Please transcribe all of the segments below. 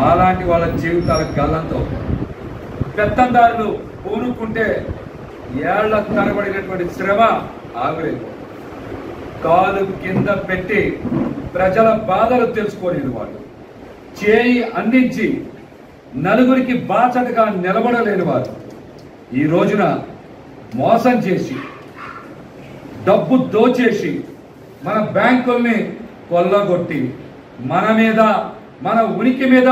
మాలాంటి వాళ్ళ జీవితాల గల్లంతో పెత్తందారులు పూనుకుంటే ఏళ్ళ తరబడినటువంటి శ్రమ ఆగలేదు. కాలు కింద పెట్టి ప్రజల బాధలు తెలుసుకోలేని వాళ్ళు. చేయి అందించి నలుగురికి బాచటగా నిలబడలేని వారు. ఈ రోజున మోసం చేసి డబ్బు దోచేసి మన బ్యాంకుల్ని కొల్లగొట్టి మన మీద మన ఉనికి మీద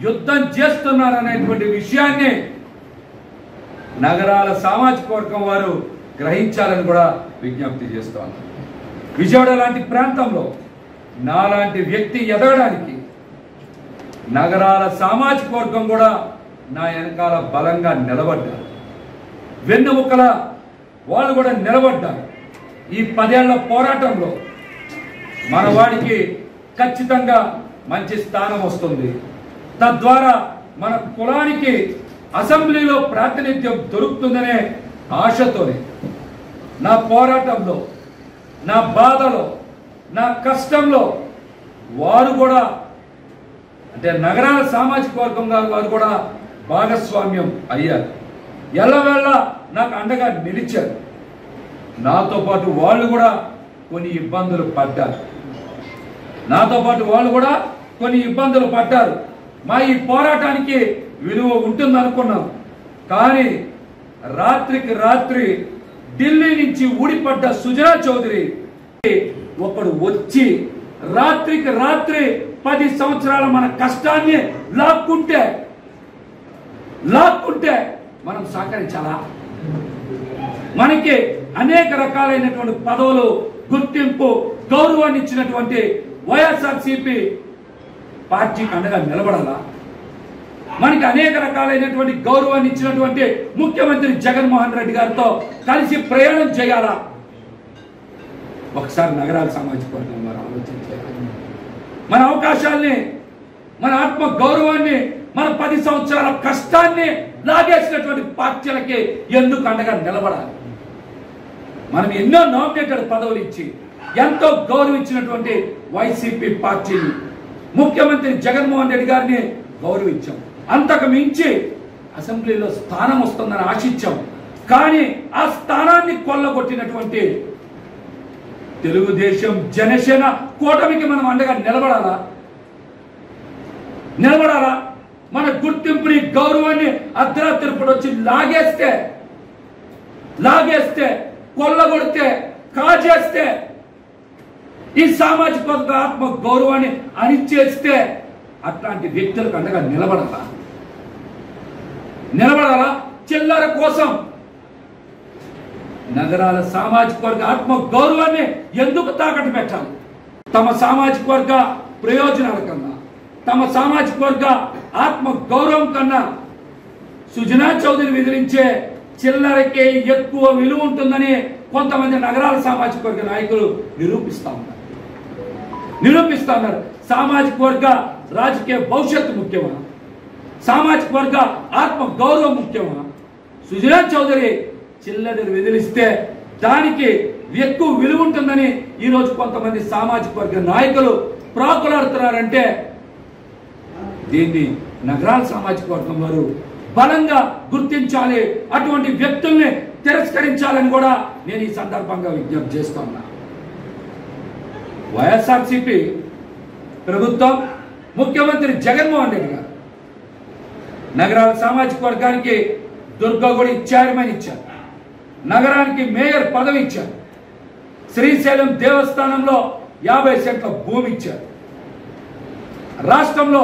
యుద్ధం చేస్తున్నారనేటువంటి విషయాన్ని నగరాల సామాజిక వర్గం వారు గ్రహించాలని కూడా విజ్ఞప్తి చేస్తాను విజయవాడ లాంటి ప్రాంతంలో నాలాంటి వ్యక్తి ఎదగడానికి నగరాల సామాజిక వర్గం కూడా నా వెనకాల బలంగా నిలబడ్డారు. వెన్నుముక్కల వాళ్ళు కూడా నిలబడ్డారు. ఈ పదేళ్ళ పోరాటంలో మన వాడికి ఖచ్చితంగా మంచి స్థానం వస్తుంది. తద్వారా మన కులానికి అసెంబ్లీలో ప్రాతినిధ్యం దొరుకుతుందనే ఆశతోనే నా పోరాటంలో నా బాధలో నా కష్టంలో వారు కూడా అంటే నగరాల సామాజిక వర్గంగా వారు కూడా భాగస్వామ్యం అయ్యారు. ఎల్లవేళ నాకు అండగా నిలిచారు. నాతో పాటు వాళ్ళు కూడా కొన్ని ఇబ్బందులు పడ్డారు. నాతో పాటు వాళ్ళు కూడా కొన్ని ఇబ్బందులు పడ్డారు. మా ఈ పోరాటానికి విలువ ఉంటుంది అనుకున్నాం కానీ రాత్రికి రాత్రి ఢిల్లీ నుంచి ఊడిపడ్డ సుజనా చౌదరి ఒకడు వచ్చి రాత్రికి రాత్రి పది సంవత్సరాల మన కష్టాన్ని లాక్కుంటే లాక్కుంటే మనం సహకరించాలా? మనకి అనేక రకాలైనటువంటి పదవులు గుర్తింపు గౌరవాన్ని ఇచ్చినటువంటి వైఎస్ఆర్సిపి పార్టీకి అండగా నిలబడాలా? మనకి అనేక రకాలైనటువంటి గౌరవాన్ని ఇచ్చినటువంటి ముఖ్యమంత్రి జగన్మోహన్ రెడ్డి గారితో కలిసి ప్రయాణం చేయాలా? ఒకసారి నగరాల సామాజిక వర్గం వారు ఆలోచించాలి మన అవకాశాల్ని మన ఆత్మ గౌరవాన్ని మన పది సంవత్సరాల కష్టాన్ని లాగేసినటువంటి పార్టీలకి ఎందుకు అండగా నిలబడాలి? మనం ఎన్నో నామినేటెడ్ పదవులు ఇచ్చి ఎంతో గౌరవించినటువంటి వైసీపీ పార్టీని ముఖ్యమంత్రి జగన్మోహన్ రెడ్డి గారిని గౌరవించాం. అంతకు మించి అసెంబ్లీలో స్థానం వస్తుందని ఆశించాం. కానీ ఆ స్థానాన్ని కొల్లగొట్టినటువంటి తెలుగుదేశం జనసేన కూటమికి మనం అండగా నిలబడాలా? నిలబడాలా? మన గుర్తింపుని గౌరవాన్ని అర్ధరాత్రి వచ్చి లాగేస్తే లాగేస్తే కొల్లగొడితే కాజేస్తే ఈ సామాజిక వర్గ ఆత్మ గౌరవాన్ని అణిచేస్తే అట్లాంటి వ్యక్తులకు అండగా నిలబడాలా? నిలబడాలా? చిల్లర కోసం. నగరాల సామాజిక వర్గ ఆత్మ గౌరవాన్ని ఎందుకు తాకట్టు పెట్టాలి? తమ సామాజిక వర్గ ప్రయోజనాల కన్నా తమ సామాజిక వర్గ ఆత్మ గౌరవం కన్నా సుజనా చౌదరి విదిలించే చిల్లరకే ఎక్కువ విలువ ఉంటుందని కొంతమంది నగరాల సామాజిక వర్గ నాయకులు నిరూపిస్తా ఉన్నారు. నిరూపిస్తా ఉన్నారు సామాజిక వర్గ రాజకీయ భవిష్యత్తు ముఖ్యమా? సామాజిక వర్గ ఆత్మ గౌరవం ముఖ్యమా? సుజనా చౌదరి చిల్లర వెదిలిస్తే దానికి ఎక్కువ విలువ ఉంటుందని ఈ రోజు కొంతమంది సామాజిక వర్గ నాయకులు ప్రాకులాడుతున్నారంటే దీన్ని నగరాల సామాజిక వర్గం వారు బలంగా గుర్తించాలి. అటువంటి వ్యక్తుల్ని తిరస్కరించాలని కూడా నేను ఈ సందర్భంగా విజ్ఞప్తి చేస్తున్నాను వైఎస్ఆర్సిపి ప్రభుత్వం ముఖ్యమంత్రి జగన్మోహన్ రెడ్డి గారు నగరాల సామాజిక వర్గానికి దుర్గగుడి చైర్మన్ ఇచ్చారు. నగరానికి మేయర్ పదవి ఇచ్చారు. శ్రీశైలం దేవస్థానంలో యాభై సెంట్ల భూమి ఇచ్చారు. రాష్ట్రంలో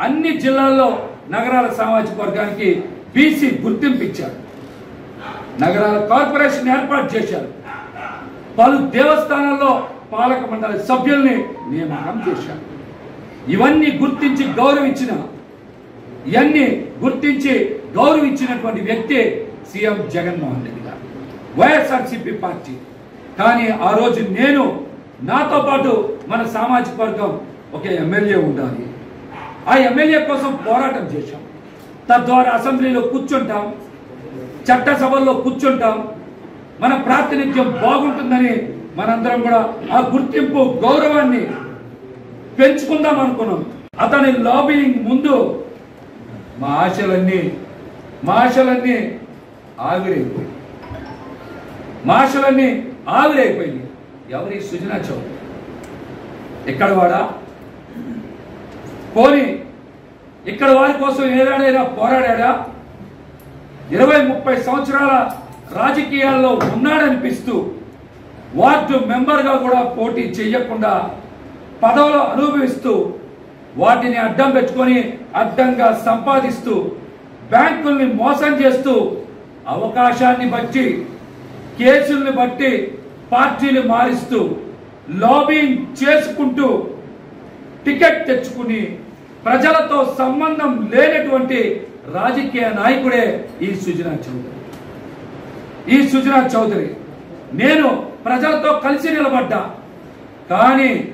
అన్ని జిల్లాల్లో నగరాల సామాజిక వర్గానికి బీసీ గుర్తింపు ఇచ్చారు. నగరాల కార్పొరేషన్ ఏర్పాటు చేశారు. పలు దేవస్థానాల్లో పాలక మండలి సభ్యుల్ని నియమనం చేశాను ఇవన్నీ గుర్తించి గౌరవించిన ఇవన్నీ గుర్తించి గౌరవించినటువంటి వ్యక్తి సీఎం జగన్మోహన్ రెడ్డి గారు. YSRCP party. కానీ ఆ రోజు నేను నాతో పాటు మన సామాజిక వర్గం ఒక ఎమ్మెల్యే ఉండాలి. ఆ ఎమ్మెల్యే కోసం పోరాటం చేశాం. తద్వారా అసెంబ్లీలో కూర్చుంటాం చట్టసభల్లో కూర్చుంటాం. మన ప్రాతినిధ్యం బాగుంటుందని మనందరం కూడా ఆ గుర్తింపు గౌరవాన్ని పెంచుకుందాం అనుకున్నాం. అతని లాబింగ్ ముందు మా ఆశలన్నీ మా ఆశలన్నీ ఆవిరైపోయి మా ఆశలన్నీ ఆవిరైపోయింది ఎవరి సుజనా చౌక్ ఎక్కడ వాడా? పోని ఇక్కడ వారి కోసం ఏనాడైనా పోరాడా ఇరవై ముప్పై సంవత్సరాల రాజకీయాల్లో ఉన్నాడనిపిస్తూ వార్డు మెంబర్గా కూడా పోటీ చేయకుండా పదవులు అనుభవిస్తూ వాటిని అడ్డం పెట్టుకొని అడ్డంగా సంపాదిస్తూ బ్యాంకుల్ని మోసం చేస్తూ అవకాశాన్ని బట్టి కేసుల్ని బట్టి పార్టీలు మారిస్తూ లాబింగ్ చేసుకుంటూ టికెట్ తెచ్చుకుని ప్రజలతో సంబంధం లేనటువంటి రాజకీయ నాయకుడే ఈ సుజనా చౌదరి. ఈ సుజనా చౌదరి. నేను ప్రజలతో కలిసి నిలబడ్డా. కానీ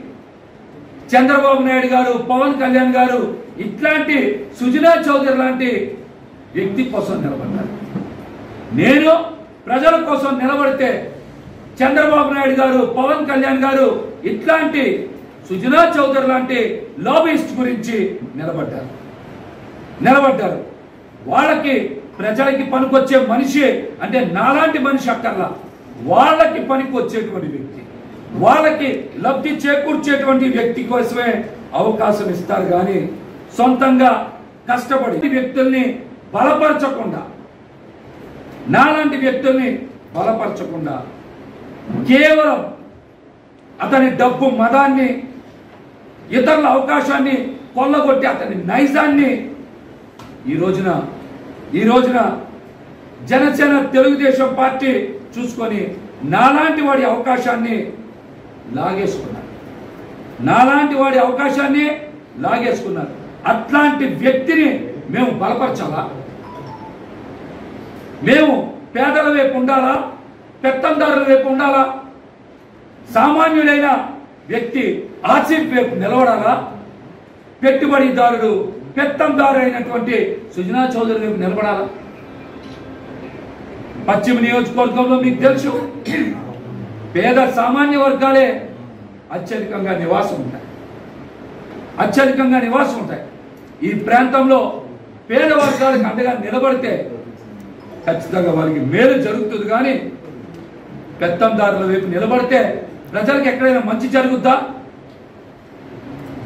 చంద్రబాబు నాయుడు గారు పవన్ కళ్యాణ్ గారు ఇట్లాంటి సుజనా చౌదరి లాంటి వ్యక్తి కోసం నిలబడ్డారు. నేను ప్రజల కోసం నిలబడితే చంద్రబాబు నాయుడు గారు పవన్ కళ్యాణ్ గారు ఇట్లాంటి సుజనా చౌదరి లాంటి లాబిస్ట్ గురించి నిలబడ్డారు. నిలబడ్డారు. వాళ్ళకి ప్రజలకి పనికొచ్చే మనిషి అంటే నాలాంటి మనిషి అక్కర్లా. వాళ్ళకి పనికొచ్చేటువంటి వ్యక్తి. వాళ్ళకి లబ్ధి చేకూర్చేటువంటి వ్యక్తి కోసమే అవకాశం ఇస్తారు కానీ సొంతంగా కష్టపడి వ్యక్తుల్ని బలపరచకుండా నాలాంటి వ్యక్తుల్ని బలపరచకుండా కేవలం అతని డబ్బు మదాన్ని ఇతరుల అవకాశాన్ని కొల్లగొట్టి అతని నైజాన్ని ఈ రోజున ఈ రోజున జనసేన తెలుగుదేశం పార్టీ చూసుకొని నాలాంటి వాడి అవకాశాన్ని లాగేసుకున్నారు. నాలాంటి వాడి అవకాశాన్ని లాగేసుకున్నారు. అట్లాంటి వ్యక్తిని మేము బలపరచాలా? మేము పేదల వైపు ఉండాలా? పెత్తందారుల వైపు ఉండాలా? సామాన్యుడైన వ్యక్తి ఆసిఫ్ వైపు నిలబడాలా? పెట్టుబడిదారుడు పెత్తందారు అయినటువంటి సుజనా చౌదరి వైపు నిలబడాలా? పశ్చిమ నియోజకవర్గంలో మీకు తెలుసు పేద సామాన్య వర్గాలే అత్యధికంగా నివాసం ఉంటాయి. అత్యధికంగా నివాసం ఉంటాయి. ఈ ప్రాంతంలో పేద వర్గాలకు అండగా నిలబడితే ఖచ్చితంగా వారికి మేలు జరుగుతుంది. కానీ పెత్తందారుల వైపు నిలబడితే ప్రజలకు ఎక్కడైనా మంచి జరుగుద్దా?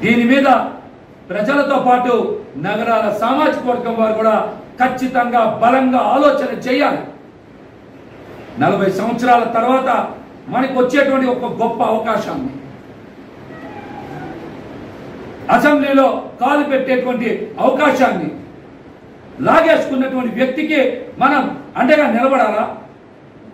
దీని మీద ప్రజలతో పాటు నగరాల సామాజిక వర్గం వారు కూడా ఖచ్చితంగా బలంగా ఆలోచన చేయాలి. నలభై సంవత్సరాల తర్వాత మనకు వచ్చేటువంటి ఒక గొప్ప అవకాశాన్ని అసెంబ్లీలో కాలు పెట్టేటువంటి అవకాశాన్ని లాగేసుకున్నటువంటి వ్యక్తికి మనం అండగా నిలబడాలా?